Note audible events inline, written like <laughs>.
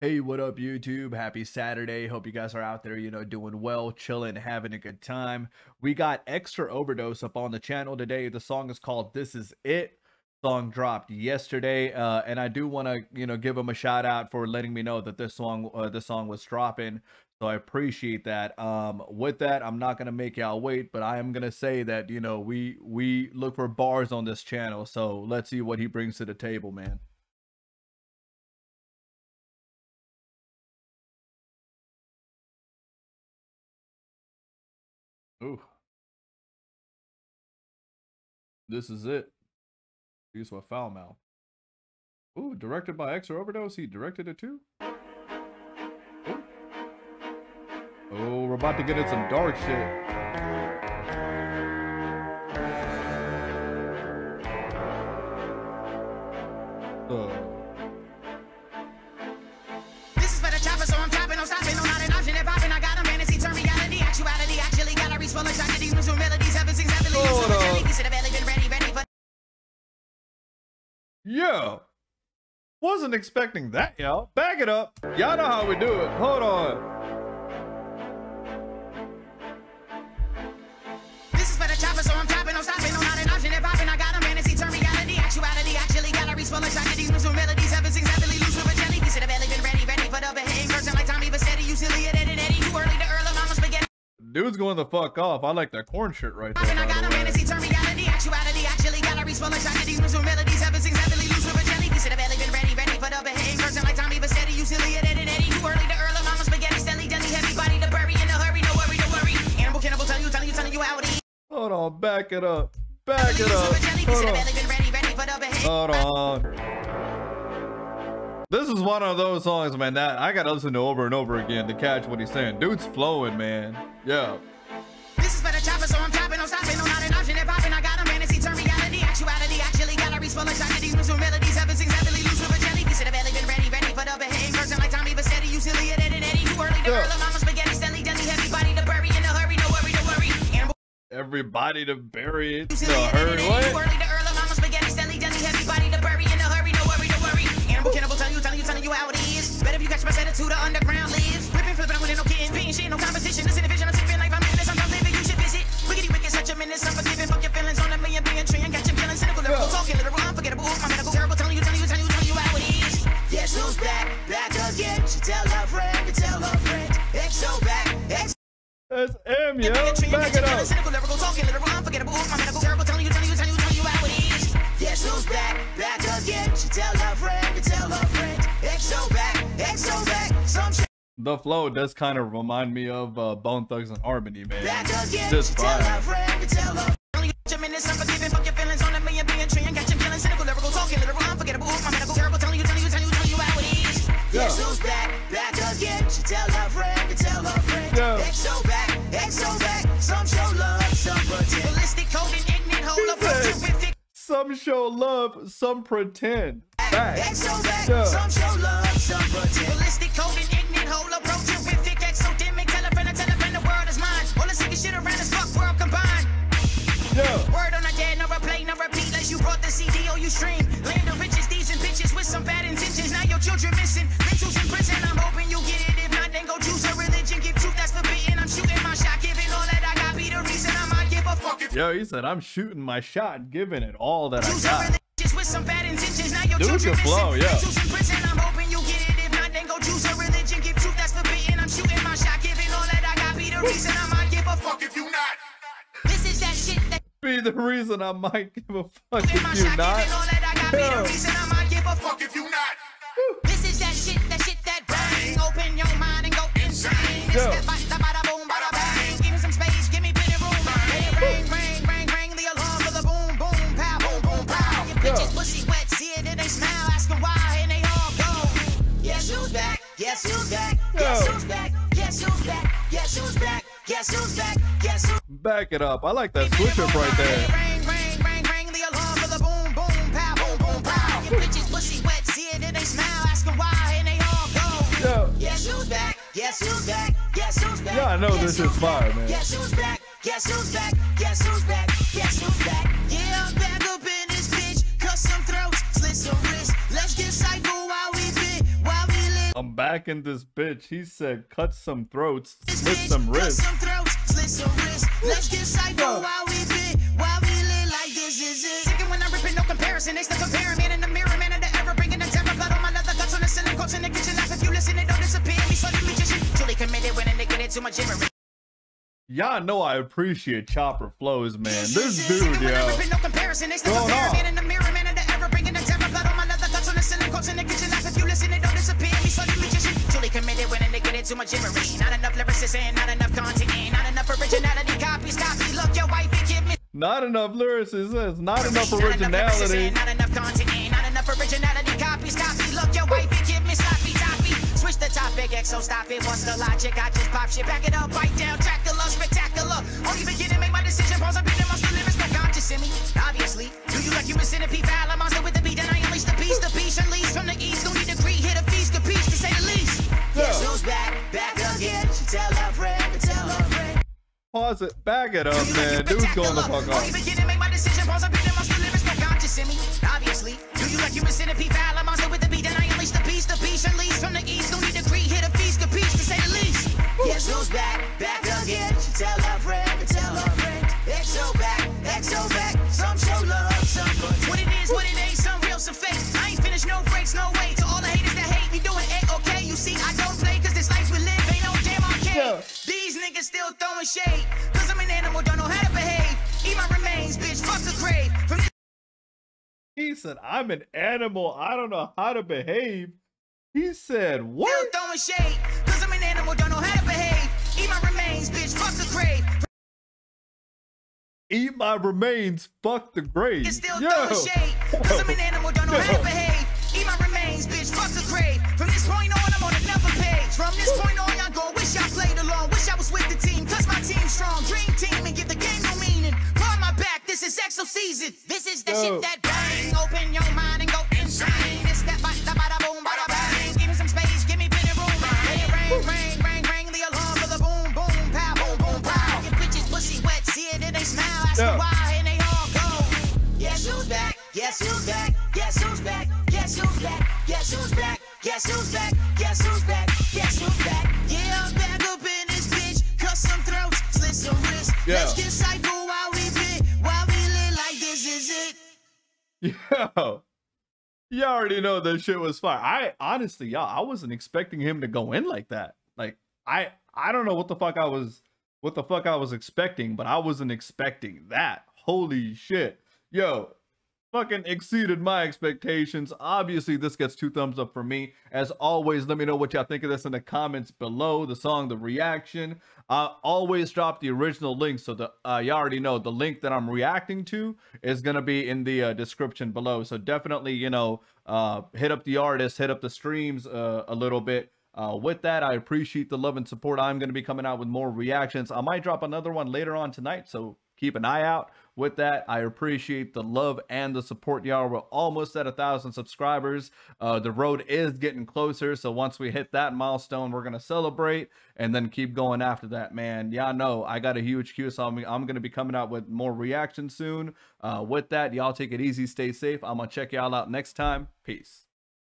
Hey, what up, YouTube? Happy Saturday. Hope you guys are out there, you know, doing well, chilling, having a good time. We got Xtra Overdoze up on the channel today. The song is called This Is It. Song dropped yesterday, uh, and I do want to, you know, give him a shout out for letting me know that this song, uh, this song was dropping. So I appreciate that. Um, with that, I'm not gonna make y'all wait, but I am gonna say that you know we we look for bars on this channel. So let's see what he brings to the table, man. Ooh. This is it. Use a foul mouth. Ooh, directed by Xtra Overdoze. He directed it too. Ooh. Oh, we're about to get into some dark shit. Actually galleries full of with melodies, heaven sings heavenly, Hold super up. jelly, piece of the belly, been ready, ready for Yeah. Wasn't expecting that, y'all. Back it up. Y'all know how we do it. Hold on. This is for the chopper, so I'm chopping, I'm stopping, I'm not an option, they're popping. I got a reality, actuality, actually galleries full of with melodies, Dude's going the fuck off. I like that corn shirt right there. I got a fantasy, turn reality, actuality, actually galleries full of tragedies, with melodies, heaven sings heavenly, loose with a jelly, piece of the belly, been ready, ready for the behaving person like Tommy Vercetti, you silly, and Eddie, Eddie, too early to earl of mama spaghetti, steady, deli, heavy body to bury in a hurry, no worry, no worry. Animal cannibal, tell you, telling you, telling you how it is. Hold on. Back it up. Back it up. with a jelly, piece Hold on. belly, been ready, ready for the behaving Hold on. This is one of those songs, man, that I gotta listen to over and over again to catch what he's saying. Dude's flowing, man. Yeah. This is for the chopper, so I'm chopping, I'm stopping, I'm not an option, they're popping. I got a fantasy, turn reality, actuality, actually galleries full of tragedies, with melodies, heaven sings heavenly, loose with a jelly, piece of the belly, been ready, ready for the behaving person like Tommy Vercetti, you silly, and Eddie, too early to Yeah. earl mama spaghetti, steady, deli, heavy body to bury in a hurry, no worry, no worry. Everybody to bury it. you silly, herd. Eddie, Eddie, too early to earl mama spaghetti, steady, deli, heavy body to bury in a hurry, no worry, no worry. Animal cannibal, tell you, telling you, telling you how it is. Bet if you catch my set to the underground lives. Whipping, flipping, I'm winning, no kidding, being shit, no competition. This division, I'm back, back again. She tell her friend, to tell her friend. XO back, XO That's M, yo. being tree, and Back it up. cynical, lyrical, talking, literal, unforgettable, my medical, terrible, telling you, telling you, telling you, telling you how it is. Yes, who's back, back again. She tell her friend, to tell her friend. XO back, XO back. Some shit The flow does kind of remind me of uh, Bone Thugs-n-Harmony, man. back again. Just She tell her friend, to tell her. Some show love, some pretend. Back. XO back, Yeah. some show love, some pretend. Ballistic ignorant Yo, he said, I'm shooting my shot, giving it all that I choose a got. religion with some bad intentions. Now your Dude children can flow, missing. yeah. Rentals in prison. I'm hoping you get it. If not, then go choose a religion. Give truth that's forbidden. I'm shooting my shot, giving all that I got. Be the reason I might give a fuck if you not. This is that shit that Be the reason I might give a fuck if you not. giving all that I got. Be Yeah. the reason I might give a fuck if you not. This is that shit, that shit that bang. Open your mind and go insane. This Yeah. that bada Guess who's back? Guess who's Back it up. I like that switch up right there. Ring, ring, ring, ring the alarm for the boom, boom, pow, boom, boom, pow. Your bitches pussy wet, see it and they smile, why, and they all go. Yo. Guess who's back? Guess who's back? Guess who's back? Yeah, I know Guess this is fire, man. Guess who's back? Guess who's back? Guess who's back? Guess who's back? Yeah, I'm back back in this bitch. He said, cut some throats, slit some wrists. some throats, slit some wrists. Let's get psycho while we bit, while we live like this is it. Second when I'm ripping, no comparison. They still compare man in the mirror, man of the ever bringing the terror. Blood on my leather, guts on the ceiling, quotes in the kitchen. Laugh if you listen, it don't disappear. Me so the magician, truly committed when they get into my gibberish. Y'all know I appreciate chopper flows, man. This dude, yo. ripping, no comparison. They still Going compare when they get into my gibberish. Not enough lyricism, not enough content, not enough originality. Copies, copy. Look, your wife, it give me. Not enough lyricism, not enough Not enough originality. Not enough content, not enough originality. Copies, copy. Look, your wife, it give me sloppy toppy. Switch the topic, XO, stop it. What's the logic? I just pop shit, back it up, bite down, Dracula, spectacular. Only beginning, make my decision. Pause, I'm beating my lyrics, no conscious in me. Obviously, do you like human centipede? Foul, I'm monster with the beat, then I unleash the beast. The beast unleashed from the east. Pause it, back it up, Do you like man. Dude's going the fuck off. beginning, make my decision. Pause, I'm beating my lyrics, no conscious in me. Obviously, do you like human centipede? Foul, I'm monster with the beat, then I unleash the beast. The beast unleashed from the east. Niggas still throwing shade. Cause I'm an animal, don't know how to behave. Eat my remains, bitch, fuck the grave. From He said, I'm an animal. I don't know how to behave. He said, still what? throwing shade. Cause I'm an animal, don't know how to behave. Eat my remains, bitch, fuck the grave. Eat my remains, fuck the grave. It's still Yo. throwing shade. Cause I'm an animal, don't know how to behave. Fuck the grave. From this point on, I'm on another page. From this point on, I go, wish I played along. Wish I was with the team, cause my team's strong. Dream team and give the game no meaning. Call my back, this is EXO season. This is the Yo. shit that bang. Open your mind and go insane. It's that bada bada boom, bada bang. Give me some space, give me plenty room. Ring, ring, ring, ring, ring the alarm for the boom, boom, pow, boom, boom, pow. Your bitches pussy wet, see it and they smile. Ask Yeah. them why and they all go. Guess who's back? Guess who's back? Guess who's back? Guess who's back? Guess who's back? Guess who's back? Guess who's back? Guess who's back? Yeah, I'm back up in this bitch. Cut some throats, slit some wrists. Yeah. Let's get psycho while we bit, while we live like this is it. <laughs> Yo. You already know that shit was fire. I honestly, y'all, I wasn't expecting him to go in like that. Like, I I don't know what the fuck I was what the fuck I was expecting, but I wasn't expecting that. Holy shit. Yo, fucking exceeded my expectations. Obviously, this gets two thumbs up for me. As always, let me know what y'all think of this in the comments below. The song, the reaction. I always drop the original link, so the uh, you already know the link that I'm reacting to is gonna be in the uh, description below. So definitely, you know, uh, hit up the artist, hit up the streams uh, a little bit. Uh, with that, I appreciate the love and support. I'm going to be coming out with more reactions. I might drop another one later on tonight, so keep an eye out. With that, I appreciate the love and the support, y'all. We're almost at a thousand subscribers. Uh, the road is getting closer, so once we hit that milestone, we're gonna celebrate and then keep going after that, man. Y'all know I got a huge queue, so I'm, I'm gonna be coming out with more reactions soon. Uh, with that, y'all take it easy, stay safe. I'm gonna check y'all out next time. Peace.